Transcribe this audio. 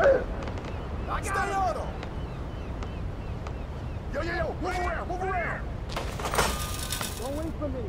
Stay on him! Yo, yo, yo, move around, move around! Don't wait for me.